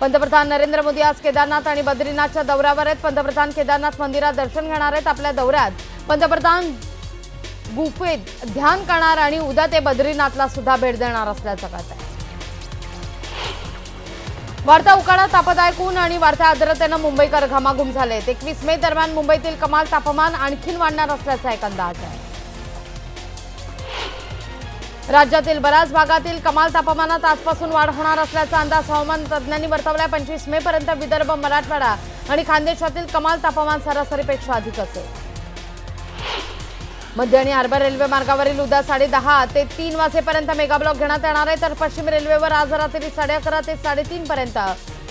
पंतप्रधान नरेंद्र मोदी आज केदारनाथ आणि बद्रीनाथच्या दौऱ्यावर आहेत. पंतप्रधान केदारनाथ मंदिरात दर्शन घेणार आहेत आपल्या दौऱ्यात. पंतप्रधान गुफेत ध्यान करणार आणि उद्या ते बद्रीनाथला सुद्धा भेट देणार असल्याचं कळत आहे वाढता उकाडा तापदायक ऊन आणि वाढत्या आर्द्रतेनं मुंबईकर घामाघूम आहेत एकवीस मे दरम्यान मुंबईतील कमाल तापमान आणखीन वाढणार असल्याचा एक अंदाज आहे. राज्यातील बऱ्याच भागातील कमाल तापमानात आजपासून वाढ होणार असल्याचा अंदाज हवामान तज्ज्ञांनी वर्तवलाय. पंचवीस मे पर्यंत विदर्भ मराठवाडा आणि खानदेशातील कमाल तापमान सरासरीपेक्षा अधिक असेल मध्य आणि हार्बर रेल्वे मार्गावरील उद्या साडे दहा ते तीन वाजेपर्यंत मेगा ब्लॉक घेण्यात येणार आहे. तर पश्चिम रेल्वेवर आज रात्री साडे अकरा ते साडेतीन पर्यंत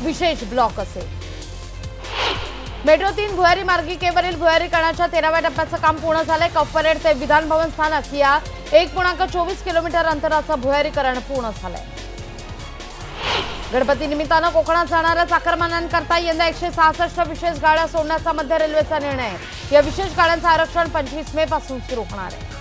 विशेष ब्लॉक असेल. मेट्रो तीन भुयारी मार्गिकेवरील भुयारीकरणाच्या तेराव्या टप्प्याचं काम पूर्ण झालंय. कपपरेड ते विधानभवन स्थानक या एक पूर्णांक चोवीस किलोमीटर अंतराचं भुयारीकरण पूर्ण झालंय. गणपती निमित्तानं कोकणात जाणाऱ्या चाकरमान्यांकरता यंदा एकशे सहासष्ट विशेष गाड्या सोडण्याचा मध्य रेल्वेचा निर्णय. आहे. या विशेष गाड्यांचं आरक्षण पंचवीस मे पासून सुरू होणार आहे.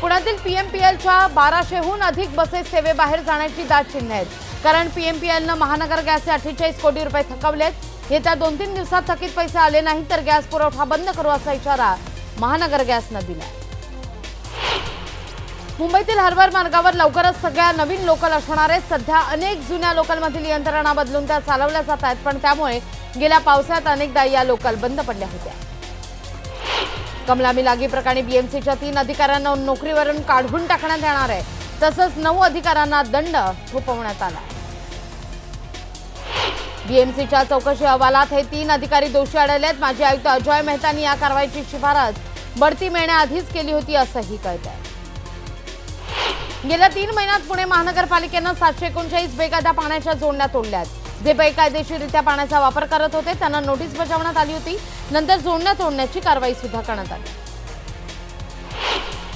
पुण्यातील पीएमपीएलच्या बाराशेहून अधिक बसेस सेवेबाहेर जाण्याची दाट चिन्ह आहेत. कारण पीएमपीएलनं महानगर गॅसचे अठ्ठेचाळीस कोटी रुपये थकवलेत. येत्या दोन तीन दिवसात थकीत पैसे आले नाही तर गॅस पुरवठा बंद करू असा इशारा महानगर गॅसनं दिला मुंबईतील हरवर मार्गावर लवकरच सगळ्या नवीन लोकल असणार आहेत. सध्या अनेक जुन्या लोकलमधील यंत्रणा बदलून त्या चालवल्या जात आहेत पण त्यामुळे गेल्या पावसाळ्यात अनेकदा या लोकल बंद पडल्या होत्या. कमला मिलागी प्रकरणी बीएमसीच्या तीन अधिकाऱ्यांना नोकरीवरून काढून टाकण्यात येणार आहे. तसंच नऊ अधिकाऱ्यांना दंड थोपवण्यात आला. बीएमसीच्या चौकशी अहवालात हे तीन अधिकारी दोषी आढळले आहेत. माजी आयुक्त अजय मेहतानी या कारवाईची शिफारस बढती मिळण्याआधीच केली होती असंही कळत आहे गेल्या तीन महिन्यात पुणे महानगरपालिकेनं सातशे एकोणचाळीस बेकायदा पाण्याच्या जोडण्या तोडल्यात जे बेकायदेशीररित्या पाण्याचा वापर करत होते त्यांना नोटीस बजावण्यात आली होती. नंतर जोडण्या तोडण्याची कारवाई सुद्धा करण्यात आली.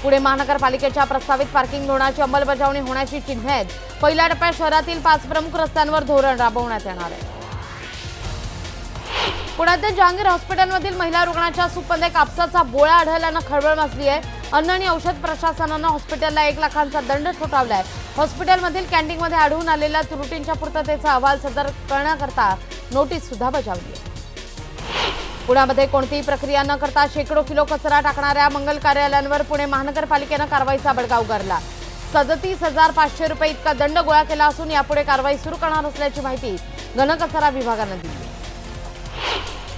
पुणे महानगरपालिकेच्या प्रस्तावित पार्किंग धोरणाची अंमलबजावणी होण्याची चिन्हे आहेत. पहिल्या टप्प्यात शहरातील पाच प्रमुख रस्त्यांवर धोरण राबवण्यात येणार आहे. पुण्यातील जहांगीर हॉस्पिटलमधील महिला रुग्णाच्या सुपमध्ये कापसाचा बोळा आढळल्यानं खळबळ माजली आहे. अन्न आणि औषध प्रशासनानं हॉस्पिटलला एक लाखांचा दंड ठोठावलाय. हॉस्पिटलमधील कॅन्टीनमध्ये आढळून आलेल्या त्रुटींच्या पूर्ततेचा अहवाल सदर करण्याकरता नोटीस सुद्धा बजावली आहे. पुण्यामध्ये कोणतीही प्रक्रिया न करता शेकडो किलो कचरा टाकणाऱ्या मंगल कार्यालयांवर पुणे महानगरपालिकेनं कारवाईचा बडगाव उगारला. सदतीस हजार पाचशे रुपये इतका दंड गोळा केला असून यापुढे कारवाई सुरू करणार असल्याची माहिती घनकचरा विभागानं दिली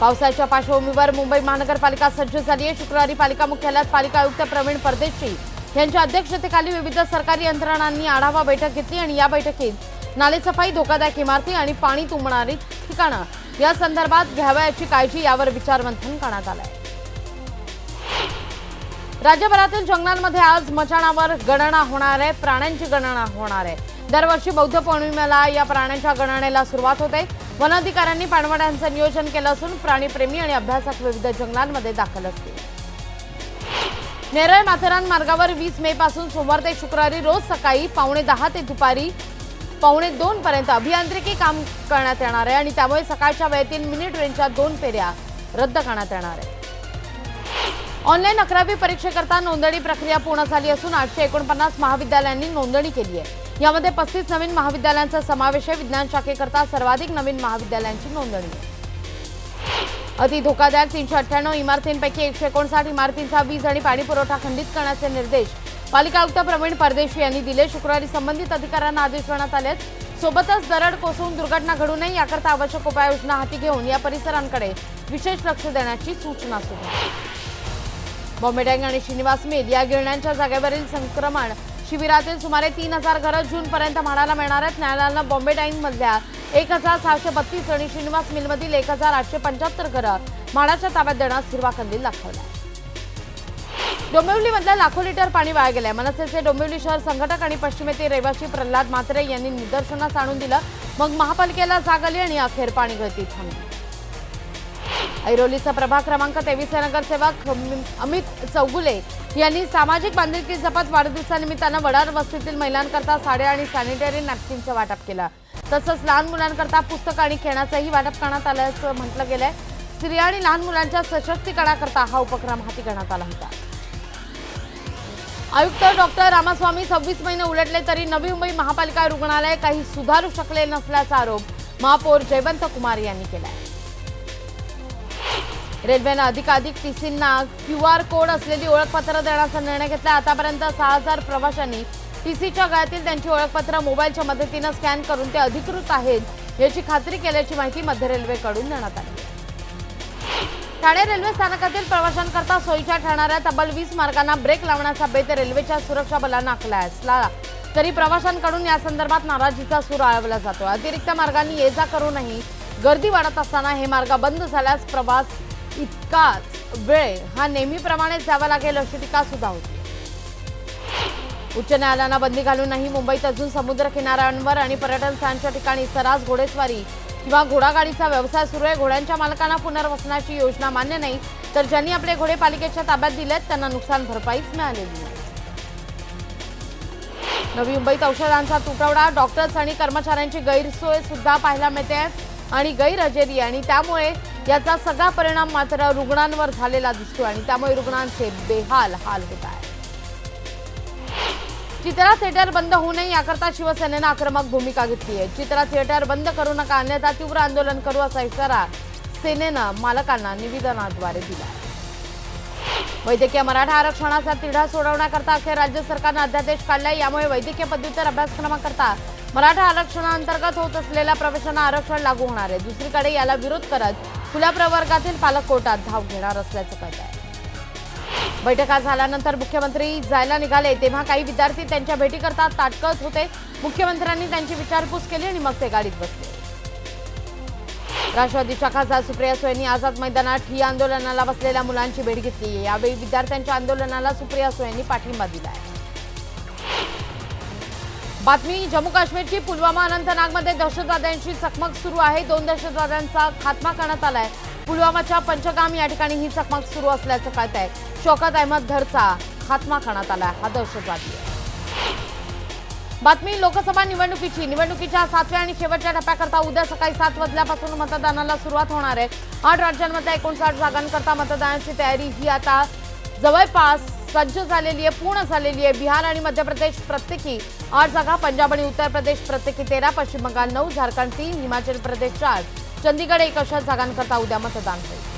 पावसाच्या पार्श्वभूमीवर मुंबई महानगरपालिका सज्ज झाली आहे. शुक्रवारी पालिका मुख्यालयात पालिका आयुक्त प्रवीण परदेशी यांच्या अध्यक्षतेखाली विविध सरकारी यंत्रणांनी आढावा बैठक घेतली आणि या बैठकीत नालेसफाई धोकादायक इमारती आणि पाणी तुंबणारी ठिकाणं या संदर्भात घ्यावयाची काळजी यावर विचारमंथन करण्यात आलंय. राज्यभरातील जंगलांमध्ये आज मचाणावर गणना होणार आहे प्राण्यांची गणना होणार आहे. दरवर्षी बौद्ध पौर्णिमेला या प्राण्यांच्या गणनेला सुरुवात होते. वनाधिकाऱ्यांनी पाणवड्यांचं नियोजन केलं असून प्राणीप्रेमी आणि अभ्यासक विविध जंगलांमध्ये दाखल असतील. नेरळ माथेरान मार्गावर वीस मे पासून सोमवार ते शुक्रवारी रोज सकाळी पावणे दहा ते दुपारी पावणे दोन पर्यंत अभियांत्रिकी काम करण्यात येणार आहे आणि त्यामुळे सकाळच्या वेळेतील मिनी ट्रेनच्या दोन फेऱ्या रद्द करण्यात येणार आहे ऑनलाईन अकरावी परीक्षेकरता नोंदणी प्रक्रिया पूर्ण झाली असून आठशे एकोणपन्नास महाविद्यालयांनी नोंदणी केली आहे. यामध्ये पस्तीस नवीन महाविद्यालयांचा समावेश आहे. विज्ञान शाखेकरता सर्वाधिक नवीन महाविद्यालयांची नोंदणी. आहे अति धोकादायक तीनशे अठ्ठ्याण्णव इमारतींपैकी एकशे एकोणसाठ इमारतींचा वीज आणि पाणी पुरवठा खंडित करण्याचे निर्देश पालिका आयुक्त प्रवीण परदेशी यांनी दिले. शुक्रवारी संबंधित अधिकाऱ्यांना आदेश देण्यात आले सोबतच दरड कोसळून दुर्घटना घडू नये याकरता आवश्यक उपाययोजना हाती घेऊन या परिसरांकडे विशेष लक्ष देण्याची सूचना सुरू. बॉम्बे डँग आणि श्रीनिवास मिल या गिरण्यांच्या जागेवरील संक्रमण शिबिरातील सुमारे तीन हजार घरं जूनपर्यंत म्हाडाला मिळणार आहेत. न्यायालयानं बॉम्बे डाईंग एक हजार सहाशे बत्तीस आणि श्रीनिवास मिलमधील एक हजार आठशे पंच्याहत्तर घरं म्हाडाच्या ताब्यात देण्यास हिरवा कंदील दाखवला. डोंबिवलीमधल्या लाखो लिटर पाणी वाया गेलंय. मनसेचे डोंबिवली शहर संघटक आणि पश्चिमेतील रहिवासी प्रल्हाद म्हात्रे यांनी निदर्शनास आणून दिलं. मग महापालिकेला जाग आली आणि अखेर पाणी गळती थांबली. ऐरोलीचा प्रभाग क्रमांक तेवीस नगरसेवक अमित चौगुले यांनी सामाजिक बांधिलकी जपत वाढदिवसानिमित्तानं वडार वस्तीतील महिलांकरता साड्या आणि सॅनिटरी नॅपकिनचं वाटप केलं. तसंच लहान मुलांकरता पुस्तक आणि खेळाचंही वाटप करण्यात आल्याचं म्हटलं गेलंय. स्त्रिया आणि लहान मुलांच्या सशक्तीकरणाकरता हा उपक्रम हाती घेण्यात आला होता. आयुक्त डॉक्टर रामास्वामी सव्वीस महिने उलटले तरी नवी मुंबई महापालिका रुग्णालय काही सुधारू शकले नसल्याचा आरोप महापौर जयवंत कुमार यांनी केला रेल्वेनं अधिकाधिक टीसींना क्यू आर कोड असलेली ओळखपत्र देण्याचा निर्णय घेतला आतापर्यंत सहा हजार प्रवाशांनी टीसीच्या गळ्यातील त्यांची ओळखपत्र मोबाईलच्या मदतीनं स्कॅन करून ते अधिकृत आहेत याची खात्री केल्याची माहिती मध्य रेल्वेकडून देण्यात आली ठाणे रेल्वे स्थानकातील प्रवाशांकरता सोयीच्या ठरणाऱ्या तब्बल वीस मार्गांना ब्रेक लावण्याचा बेत रेल्वेच्या सुरक्षा बलांना आखला असला तरी प्रवाशांकडून या संदर्भात नाराजीचा सूर आळवला जातो. अतिरिक्त मार्गांनी ये जा करूनही गर्दी वाढत असताना हे मार्ग बंद झाल्यास प्रवास इतकाच वेळ हा नेहमीप्रमाणेच द्यावा लागेल अशी टीका सुद्धा होती. उच्च न्यायालयानं बंदी घालूनही मुंबईत अजून समुद्र किनाऱ्यांवर आणि पर्यटन स्थळांच्या ठिकाणी सरास घोडेस्वारी किंवा घोडागाडीचा व्यवसाय सुरू आहे घोड्यांच्या मालकांना पुनर्वसनाची योजना मान्य नाही तर ज्यांनी आपले घोडे पालिकेच्या ताब्यात दिलेत त्यांना नुकसान भरपाईच मिळालेली नाही. नवी मुंबईत औषधांचा तुटवडा डॉक्टर्स आणि कर्मचाऱ्यांची गैरसोय सुद्धा पाहायला मिळते आणि गैरहजेरी आणि त्यामुळे याचा सगळा परिणाम मात्र रुग्णांवर झालेला दिसतो आणि त्यामुळे रुग्णांचे बेहाल हाल होत आहे चित्रा थिएटर बंद होऊ नये याकरता शिवसेनेनं आक्रमक भूमिका घेतली आहे. चित्रा थिएटर बंद करू नका अन्यथा तीव्र आंदोलन करू असा इशारा सेनेनं मालकांना निवेदनाद्वारे दिला वैद्यकीय मराठा आरक्षणाचा तिढा सोडवण्याकरता अखेर राज्य सरकारनं अध्यादेश काढलाय. यामुळे वैद्यकीय पदव्युत्तर अभ्यासक्रमाकरता मराठा आरक्षणाअंतर्गत होत असलेल्या प्रवेशांना आरक्षण लागू होणार आहे. दुसरीकडे याला विरोध करत खुल्या प्रवर्गातील पालक कोर्टात धाव घेणार असल्याचं कळत आहे बैठका झाल्यानंतर मुख्यमंत्री जायला निघाले. तेव्हा काही विद्यार्थी त्यांच्या भेटीकरता ताटकळत होते. मुख्यमंत्र्यांनी त्यांची विचारपूस केली आणि मग ते गाडीत बसले. राष्ट्रवादीच्या खासदार सुप्रिया सुळेंनी आझाद मैदानात ठिय्या आंदोलनाला बसलेल्या मुलांची भेट घेतली. यावेळी विद्यार्थ्यांच्या आंदोलनाला सुप्रिया सुळेंनी पाठिंबा दिला बातमी जम्मू काश्मीरची पुलवामा अनंतनागमध्ये दहशतवाद्यांची चकमक सुरू आहे. दोन दहशतवाद्यांचा खात्मा करण्यात आलाय. पुलवामाच्या पंचगाम या ठिकाणी ही चकमक सुरू असल्याचं कळत आहे शौकत अहमद घरचा खात्मा करण्यात आला हा दहशतवादी बातमी लोकसभा निवडणुकीची. निवडणुकीच्या सातव्या आणि शेवटच्या टप्प्याकरता उद्या सकाळी सात वाजल्यापासून मतदानाला सुरुवात होणार आहे. आठ राज्यांमध्ये एकोणसाठ जागांकरता मतदानाची तयारी ही आता जवळपास सज्ज झालेली आहे पूर्ण झालेली आहे. बिहार आणि मध्य प्रदेश प्रत्येकी आठ जागा पंजाब आणि उत्तर प्रदेश प्रत्येकी तेरा पश्चिम बंगाल नऊ झारखंड तीन हिमाचल प्रदेश चार. चंदीगड एक अशा जागांकरता उद्या मतदान होईल.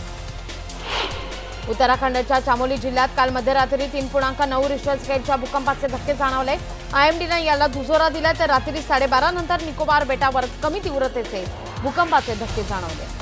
उत्तराखंडच्या चामोली जिल्ह्यात काल मध्यरात्री तीन पूर्णांक नऊ रिश्टर स्केलच्या भूकंपाचे धक्के जाणवले. आयएमडीनं याला दुजोरा दिला तर रात्री साडेबारा नंतर निकोबार बेटावर कमी तीव्रतेचे भूकंपाचे धक्के जाणवले.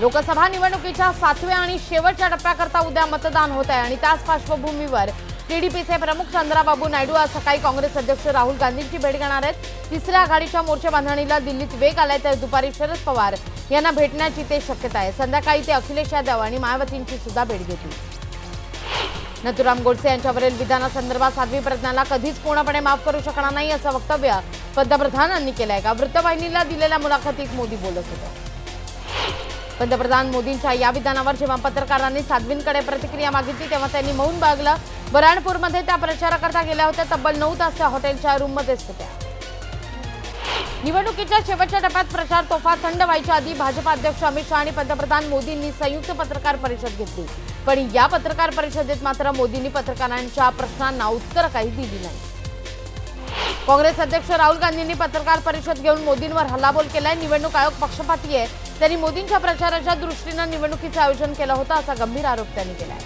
लोकसभा निवडणुकीच्या सातव्या आणि शेवटच्या टप्प्याकरता उद्या मतदान होत आहे आणि त्याच पार्श्वभूमीवर टीडीपीचे प्रमुख चंद्राबाबू नायडू आज सकाळी काँग्रेस अध्यक्ष राहुल गांधींची भेट घेणार आहेत. तिसऱ्या आघाडीच्या मोर्चा बांधणीला दिल्लीत वेग आलाय तर दुपारी शरद पवार यांना भेटण्याची ते शक्यता आहे. संध्याकाळी ते अखिलेश यादव आणि मायावतींची सुद्धा भेट घेतील. नथुराम गोडसे यांच्यावरील विधानासंदर्भात साध्वी प्रज्ञाला कधीच पूर्णपणे माफ करू शकणार नाही असं वक्तव्य पंतप्रधानांनी केलं आहे का? वृत्तवाहिनीला दिलेल्या मुलाखतीत मोदी बोलत होते. पंतप्रधान मोदींच्या या विधानावर जेव्हा पत्रकारांनी साध्वींकडे प्रतिक्रिया मागितली तेव्हा त्यांनी मौन बागलं बऱ्हाणपूरमध्ये त्या प्रचाराकरता गेल्या होत्या तब्बल नऊ तास त्या हॉटेलच्या रूममध्येच होत्या निवडणुकीच्या शेवटच्या टप्प्यात प्रचार तोफा थंड व्हायच्या आधी भाजपा अध्यक्ष अमित शहा आणि पंतप्रधान मोदींनी संयुक्त पत्रकार परिषद घेतली. पण या पत्रकार परिषदेत मात्र मोदींनी पत्रकारांच्या प्रश्नांना उत्तर काही दिली नाही. काँग्रेस अध्यक्ष राहुल गांधींनी पत्रकार परिषद घेऊन मोदींवर हल्लाबोल केलाय. निवडणूक आयोग पक्षपाती आहे. त्यांनी मोदींच्या प्रचाराच्या दृष्टीनं निवडणुकीचं आयोजन केलं होतं असा गंभीर आरोप त्यांनी केलाय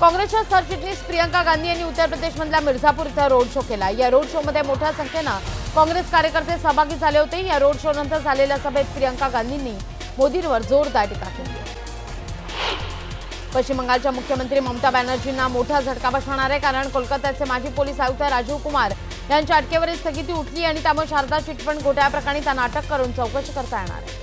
काँग्रेसच्या सरचिटणीस प्रियंका गांधी यांनी उत्तर प्रदेशमधल्या मिर्झापूर इथं रोड शो केला. या रोड शोमध्ये मोठ्या संख्येनं काँग्रेस कार्यकर्ते सहभागी झाले होते. या रोड शो नंतर झालेल्या सभेत प्रियंका गांधींनी मोदींवर जोरदार टीका केली. पश्चिम बंगालच्या मुख्यमंत्री ममता बॅनर्जींना मोठा झटका बसणार आहे कारण कोलकात्याचे माजी पोलीस आयुक्त राजीव कुमार यांच्या अटकेवरील स्थगिती उठली आणि त्यामुळे शारदा चिटफंड घोटाळ्याप्रकरणी त्यांना अटक करून चौकशी करता येणार आहे.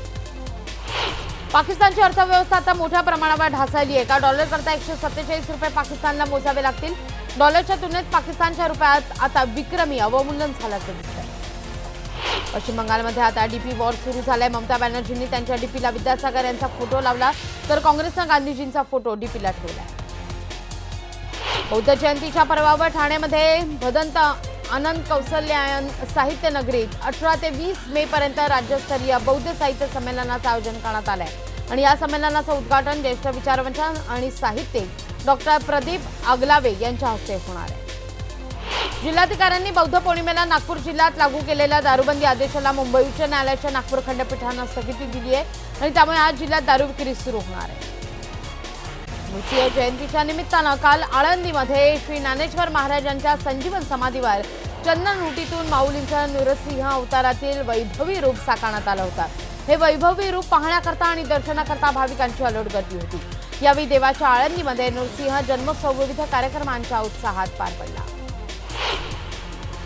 पाकिस्तानची अर्थव्यवस्था आता मोठ्या प्रमाणावर ढासळली आहे. का डॉलर करता एकशे सत्तेचाळीस रुपये पाकिस्तानला मोजावे लागतील? डॉलरच्या तुलनेत पाकिस्तानच्या रुपयात आता विक्रमी अवमूल्यन झाल्याचं दिसतंय. पश्चिम बंगालमध्ये आता डीपी वॉर सुरू झालाय. ममता बॅनर्जींनी त्यांच्या डीपीला विद्यासागर यांचा फोटो लावला. तर काँग्रेसनं गांधीजींचा फोटो डीपीला ठेवला बौद्ध जयंतीच्या पर्वावर ठाण्यामध्ये भदंत अनंत कौशल्यायन साहित्य नगरीत अठरा ते वीस मे पर्यंत राज्यस्तरीय बौद्ध साहित्य संमेलनाचं आयोजन करण्यात आलं आहे आणि या संमेलनाचं उद्घाटन ज्येष्ठ विचारवंत आणि साहित्यिक डॉक्टर प्रदीप आगलावे यांच्या हस्ते होणार आहे. जिल्हाधिकाऱ्यांनी बौद्ध पौर्णिमेला नागपूर जिल्ह्यात लागू केलेल्या दारूबंदी आदेशाला मुंबई उच्च न्यायालयाच्या नागपूर खंडपीठानं स्थगिती दिली आहे. आणि त्यामुळे आज जिल्ह्यात दारू विक्री सुरू होणार आहे. नृसिंह जयंतीच्या निमित्तानं काल आळंदीमध्ये श्री ज्ञानेश्वर महाराजांच्या संजीवन समाधीवर चंदन रुटीतून माऊलींच्या नृसिंह अवतारातील वैभवी रूप साकारण्यात आलं होतं. हे वैभवी रूप पाहण्याकरता आणि दर्शनाकरता भाविकांची अलोट गर्दी होती. यावेळी देवाच्या आळंदीमध्ये नृसिंह जन्मोत्सव विविध कार्यक्रमांच्या उत्साहात पार पडला.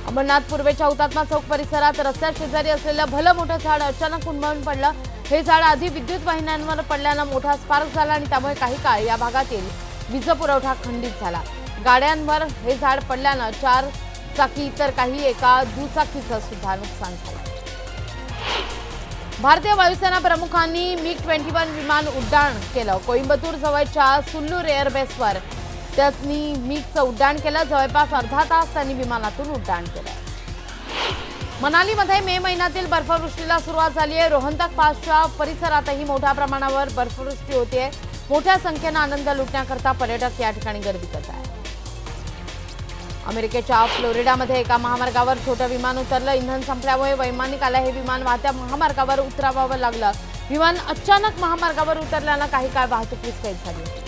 अंबरनाथ पूर्वेच्या हुतात्मा चौक परिसरात रस्त्या शेजारी असलेलं भलं मोठं झाड अचानक उन्मळून पडलं. हे झाड आधी विद्युत वाहिन्यांवर पडल्यानं मोठा स्पार्क झाला आणि त्यामुळे काही काळ या भागातील वीज पुरवठा खंडित झाला. गाड्यांवर हे झाड पडल्यानं चार चाकी तर काही एका दुचाकीचं सुद्धा नुकसान झालं. भारतीय वायुसेना प्रमुखांनी मिग ट्वेंटी वन विमान उड्डाण केलं. कोइंबतूर जवळच्या सुल्लूर एअरबेसवर त्यांनी मिगचं उड्डाण केलं. जवळपास अर्धा तास त्यांनी विमानातून उड्डाण केलं. मनालीमध्ये मे महिन्यातील बर्फवृष्टीला सुरुवात झाली आहे. रोहंतक पासच्या परिसरातही मोठ्या प्रमाणावर बर्फवृष्टी होते मोठ्या संख्येनं आनंद लुटण्याकरता पर्यटक या ठिकाणी गर्दी करत आहेत. अमेरिकेच्या फ्लोरिडामध्ये एका महामार्गावर छोटं विमान उतरलं. इंधन संपल्यामुळे वैमानिकाला हे विमान वाहत्या महामार्गावर उतरावावं लागलं. विमान अचानक महामार्गावर उतरल्यानं काही काळ वाहतूक विस्कळीत झाली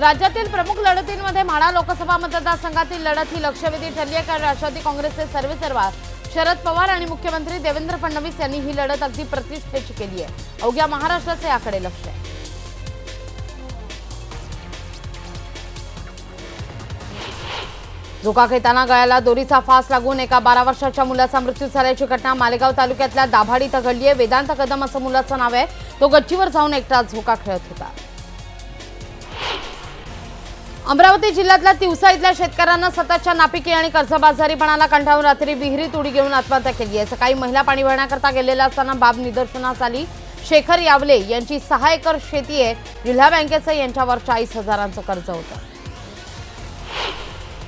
राज्यातील प्रमुख लढतींमध्ये म्हाडा लोकसभा मतदारसंघातील लढत ही लक्षवेधी ठरली आहे. कारण राष्ट्रवादी काँग्रेसचे सर्वेसर्वा शरद पवार आणि मुख्यमंत्री देवेंद्र फडणवीस यांनी ही लढत अगदी प्रतिष्ठेची केली आहे. अवघ्या महाराष्ट्राचे याकडे लक्ष आहे. झोका खेळताना गळ्याला दोरीचा फास लागून एका बारा वर्षाच्या मुलाचा मृत्यू झाल्याची घटना मालेगाव तालुक्यातल्या दाभाडी इथं घडली आहे. वेदांत कदम असं मुलाचं नाव आहे. तो गच्चीवर जाऊन एकटा झोका खेळत होता. अमरावती जिल्ह्यातल्या तिवसा इथल्या शेतकऱ्यांना सततच्या नापिकी आणि कर्जबाजारीपणाला कंठावून रात्री विहिरीत उडी घेऊन आत्महत्या केली आहे. सकाळी महिला पाणी भरण्याकरता गेलेल्या असताना बाब निदर्शनास आली. शेखर यावले यांची सहा एकर शेती आहे. जिल्हा बँकेचं यांच्यावर चाळीस हजारांचं कर्ज होतं.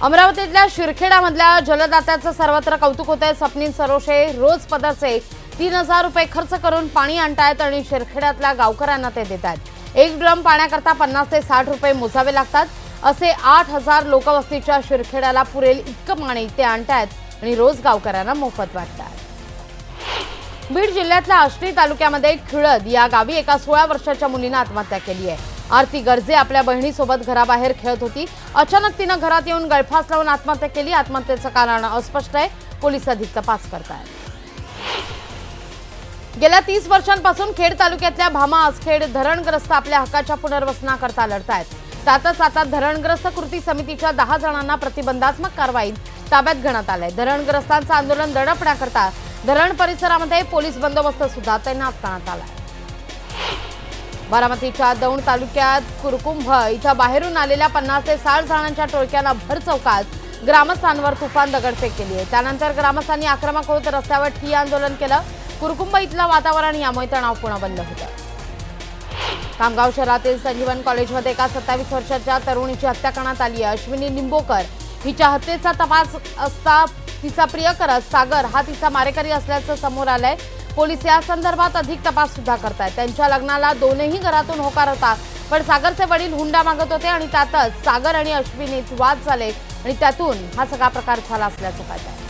अमरावतीतल्या शिरखेडामधल्या जलदात्याचं सर्वत्र कौतुक होत आहे स्वप्नील सरोशे रोज पदरचे तीन हजार रुपये खर्च करून पाणी आणतायत आणि शिरखेड्यातल्या गावकऱ्यांना ते देत आहेत एक ड्रम पाण्याकरता पन्नास ते साठ रुपये मोजावे लागतात. असे आठ हजार लोकवस्तीच्या शिरखेड्याला पुरेल इतकं पाणी ते आणतायत आणि रोज गावकऱ्यांना मोफत वाटतात. बीड जिल्ह्यातल्या आष्टी तालुक्यामध्ये खिळद या गावी एका सोळा वर्षाच्या मुलीनं आत्महत्या केली आहे. आरती गर्जे आपल्या बहिणीसोबत घराबाहेर खेळत होती. अचानक तिनं घरात येऊन गळफास लावून आत्महत्या केली. आत्महत्येचं कारण अस्पष्ट आहे. पोलीस अधिक तपास करतायत. गेल्या तीस वर्षांपासून खेड तालुक्यातल्या भामा आसखेड धरणग्रस्त आपल्या हक्काच्या पुनर्वसनाकरता लढतायत. त्यातच आता धरणग्रस्त कृती समितीच्या दहा जणांना प्रतिबंधात्मक कारवाईत ताब्यात घेण्यात आलंय. धरणग्रस्तांचं आंदोलन दडपण्याकरता धरण परिसरामध्ये पोलीस बंदोबस्त सुद्धा तैनात करण्यात आलाय. बारामतीच्या दौंड तालुक्यात कुरकुंभ इथं बाहेरून आलेल्या पन्नास ते साठ जणांच्या टोळक्यानं भर चौकात ग्रामस्थांवर तुफान दगडफेक केली आहे. त्यानंतर ग्रामस्थांनी आक्रमक होत रस्त्यावर ठिय्या आंदोलन केलं. कुरकुंभ इथलं वातावरण यामुळे तणावपूर्ण बनलं होतं खामगाव शहरातील संजीवन कॉलेजमध्ये एका सत्तावीस वर्षाच्या तरुणीची हत्या करण्यात आली आहे. अश्विनी लिंबोकर हिच्या हत्येचा तपास असता तिचा प्रियकर सागर हा तिचा मारेकरी असल्याचं समोर आलंय. पोलीस या संदर्भात अधिक तपास सुद्धा करतायत. त्यांच्या लग्नाला दोनही घरातून होकार होता पण सागरचे वडील हुंडा मागत होते आणि त्यातच सागर आणि अश्विनीत वाद झाले आणि त्यातून हा सगळा प्रकार झाला असल्याचं कळत आहे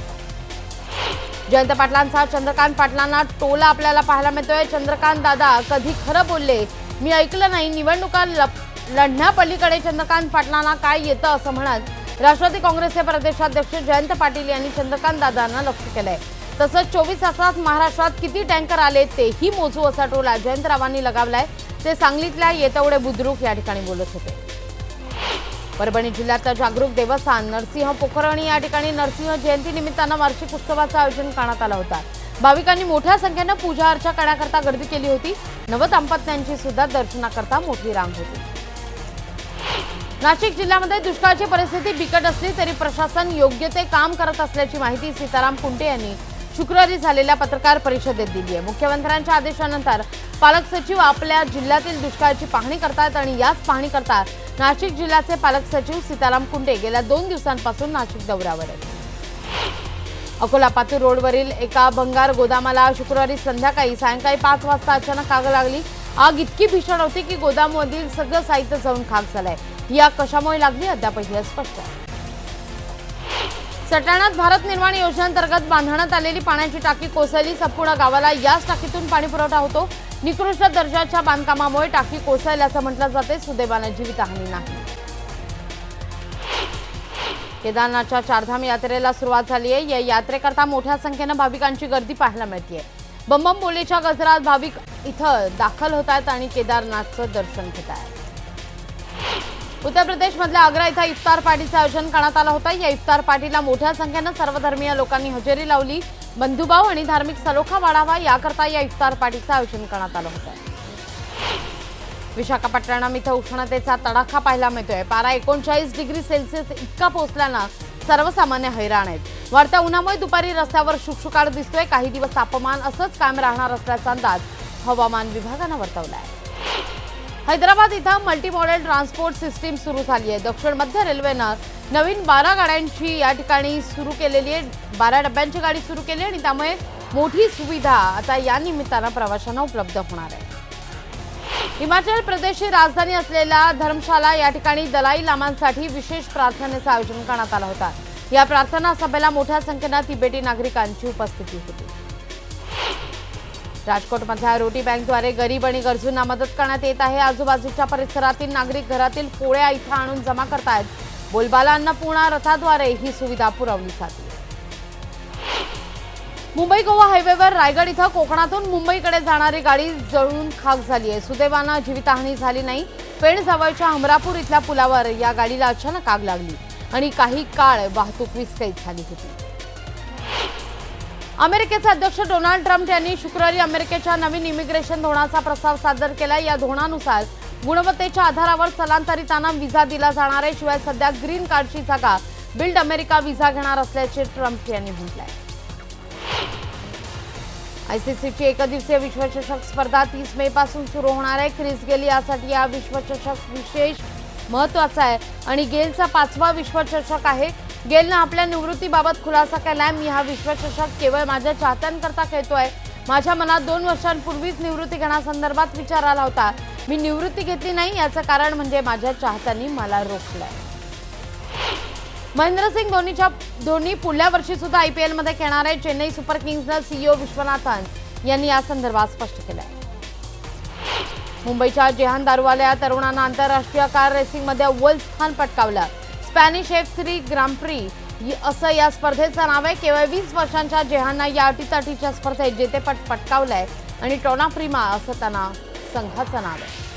जयंत पाटलांचा चंद्रकांत पाटलांना टोला आपल्याला पाहायला मिळतोय. चंद्रकांत दादा कधी खरं बोलले मी ऐकलं नाही. निवडणुका लढण्यापलीकडे चंद्रकांत पाटलांना काय येतं असं म्हणत राष्ट्रवादी काँग्रेसचे प्रदेशाध्यक्ष जयंत पाटील यांनी चंद्रकांत दादांना लक्ष केलंय. तसंच चोवीस तासात महाराष्ट्रात किती टँकर आले तेही मोजू असा टोला जयंतरावांनी लगावलाय. ते सांगलीतल्या येतवडे बुद्रुक या ठिकाणी बोलत होते. परभणी जिल्ह्यातलं जागरूक देवस्थान नरसिंह पोखरणी या ठिकाणी नरसिंह जयंती निमित्तानं वार्षिक उत्सवाचं आयोजन करण्यात आलं होतं. भाविकांनी मोठ्या संख्येनं पूजा अर्चा करण्याकरता गर्दी केली होती. नवदाम्पत्यांची सुद्धा दर्शनाकरता मोठी रांग होती. नाशिक जिल्ह्यामध्ये दुष्काळाची परिस्थिती बिकट असली तरी प्रशासन योग्य ते काम करत असल्याची माहिती सीताराम कुंटे यांनी शुक्रवारी झालेल्या पत्रकार परिषदेत दिली आहे. मुख्यमंत्र्यांच्या आदेशानंतर पालक सचिव आपल्या जिल्ह्यातील दुष्काळाची पाहणी करतात आणि याच पाहणी करतात नाशिक जिल्ह्याचे पालक सचिव सीताराम कुंटे गेल्या दोन दिवसांपासून नाशिक दौऱ्यावर आहेत. अकोला पातूर रोडवरील एका भंगार गोदामाला शुक्रवारी संध्याकाळी सायंकाळी पाच वाजता अचानक आग लागली. आग इतकी भीषण होती की गोदाममधील सगळं साहित्य जळून खाक झालंय. ही आग कशामुळे लागली अद्यापही अस्पष्ट स्पष्ट सटाणात भारत निर्माण योजनेअंतर्गत बांधण्यात आलेली पाण्याची टाकी कोसळली. संपूर्ण गावाला याच टाकीतून पाणी पुरवठा होतो. निकृष्ट दर्जाच्या बांधकामामुळे टाकी कोसळल्याचं म्हटलं जाते. सुदैवानं जीवितहानी नाही. केदारनाथच्या चारधाम यात्रेला सुरुवात झाली आहे. या यात्रेकरता मोठ्या संख्येनं भाविकांची गर्दी पाहायला मिळते बंबम बोलेच्या गजरात भाविक इथं दाखल होत आहेत आणि केदारनाथचं दर्शन घेत आहेत. उत्तर प्रदेशमधल्या आग्रा इथं इफ्तार पार्टीचं आयोजन करण्यात आलं होतं. या इफ्तार पार्टीला मोठ्या संख्येनं सर्वधर्मीय लोकांनी हजेरी लावली. बंधुभाव आणि धार्मिक सलोखा वाढावा याकरता या इफ्तार पार्टीचं आयोजन करण्यात आलं होतं. विशाखापट्टणम इथं उष्णतेचा तडाखा पाहायला मिळतोय. पारा एकोणचाळीस डिग्री सेल्सिअस इतका पोहोचल्यानं सर्वसामान्य हैराण आहेत. वाढत्या उन्हामुळे दुपारी रस्त्यावर शुकशुकाट दिसतोय. काही दिवस तापमान असंच कायम राहणार असल्याचा अंदाज हवामान विभागानं वर्तवला आहे हैदराबाद इथं मल्टी मॉडेल ट्रान्सपोर्ट सिस्टीम सुरू झाली आहे दक्षिण मध्य रेल्वेनं नवीन बारा गाड्यांची या ठिकाणी सुरू केलेली आहे. बारा डब्यांची गाडी सुरू केली आणि त्यामुळे मोठी सुविधा आता या निमित्तानं प्रवाशांना उपलब्ध होणार आहे. हिमाचल प्रदेशची राजधानी असलेल्या धर्मशाला या ठिकाणी दलाई लामांसाठी विशेष प्रार्थनेचं आयोजन करण्यात आलं होतं. या प्रार्थना सभेला मोठ्या संख्येनं तिबेटी नागरिकांची उपस्थिती होती. राजकोटमधल्या रोटी बँकद्वारे गरीब आणि गरजूंना मदत करण्यात येत आहे. आजूबाजूच्या परिसरातील नागरिक घरातील पोळ्या इथं आणून जमा करतायत. बोलबाला अन्नपूर्णा रथाद्वारे ही सुविधा पुरवली जाते. मुंबई गोवा हायवेवर रायगड इथं कोकणातून मुंबईकडे जाणारी गाडी जळून खाक झाली आहे. सुदैवानं जीवितहानी झाली नाही. पेण जवळच्या अमरापूर इथल्या पुलावर या गाडीला अचानक आग लागली आणि काही काळ वाहतूक विस्कळीत झाली होती. अमेरिकेचे अध्यक्ष डोनाल्ड ट्रम्प यांनी शुक्रवारी अमेरिकेच्या नवीन इमिग्रेशन धोरणाचा प्रस्ताव सादर केला. या धोरणानुसार गुणवत्तेच्या आधारावर स्थलांतरितांना व्हिसा दिला जाणार आहे. शिवाय सध्या ग्रीन कार्डची जागा बिल्ड अमेरिका व्हिसा घेणार असल्याचे ट्रम्प यांनी म्हटलंय. आयसीसीची एकदिवसीय विश्वचषक स्पर्धा तीस मे पासून सुरू होणार आहे. क्रिस गेल यासाठी हा विश्वचषक विशेष महत्त्वाचा आहे. आणि गेलचा पाचवा विश्वचषक आहे. गेलनं आपल्या निवृत्तीबाबत खुलासा केलाय. मी हा विश्वचषक केवळ माझ्या चाहत्यांकरता खेळतोय. माझ्या मनात दोन वर्षांपूर्वीच निवृत्ती घेण्यासंदर्भात विचार आला होता. मी निवृत्ती घेतली नाही याचं कारण म्हणजे माझ्या चाहत्यांनी मला रोखलंय. महेंद्रसिंग धोनीच्या धोनी पुढल्या वर्षी सुद्धा आयपीएलमध्ये खेळणार आहे चेन्नई सुपर किंग्सनं सीईओ विश्वनाथन यांनी या संदर्भात स्पष्ट केलं आहे मुंबईच्या जेहान दारुवाल्या तरुणांना तरुणानं आंतरराष्ट्रीय कार रेसिंगमध्ये अव्वल स्थान पटकावलं. स्पॅनिश एफ थ्री ग्रामप्री असं या स्पर्धेचं नाव आहे. केवळ वीस वर्षांच्या जेहानना या अटीतटीच्या स्पर्धेत जेतेपट पटकावलंय आणि टोना प्रिमा असं त्यांना संघाचं नाव आहे.